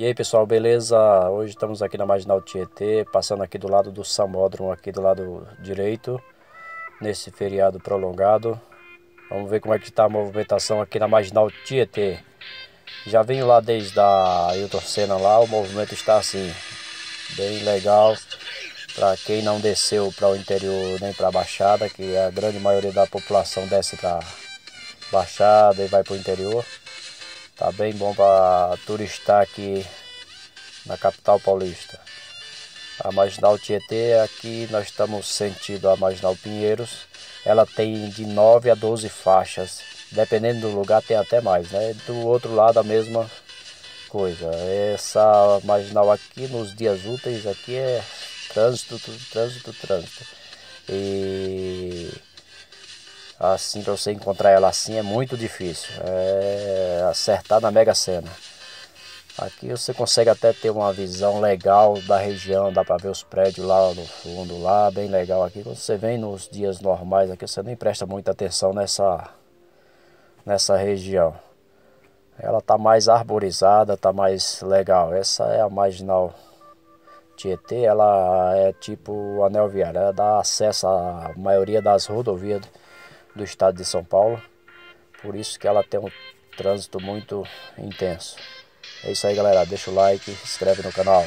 E aí pessoal, beleza? Hoje estamos aqui na Marginal Tietê, passando aqui do lado do Samódromo, aqui do lado direito, nesse feriado prolongado. Vamos ver como é que está a movimentação aqui na Marginal Tietê. Já venho lá desde a Ailton Senna lá, o movimento está assim, bem legal. Para quem não desceu para o interior nem para a Baixada, que a grande maioria da população desce para Baixada e vai para o interior. Tá bem bom para turistar aqui na capital paulista. A Marginal Tietê, aqui nós estamos sentido a Marginal Pinheiros. Ela tem de 9 a 12 faixas. Dependendo do lugar tem até mais, né? Do outro lado a mesma coisa. Essa marginal aqui nos dias úteis aqui é trânsito, trânsito, trânsito. E Assim, para você encontrar ela assim é muito difícil. É acertar na Mega Sena. Aqui você consegue até ter uma visão legal da região, dá para ver os prédios lá no fundo, lá, bem legal aqui. Quando você vem nos dias normais aqui, você nem presta muita atenção nessa, nessa região. Ela tá mais arborizada, tá mais legal. Essa é a marginal Tietê, ela é tipo anel viário, ela dá acesso à maioria das rodovias do estado de São Paulo. Por isso que ela tem um trânsito muito intenso. É isso aí galera, deixa o like, se inscreve no canal.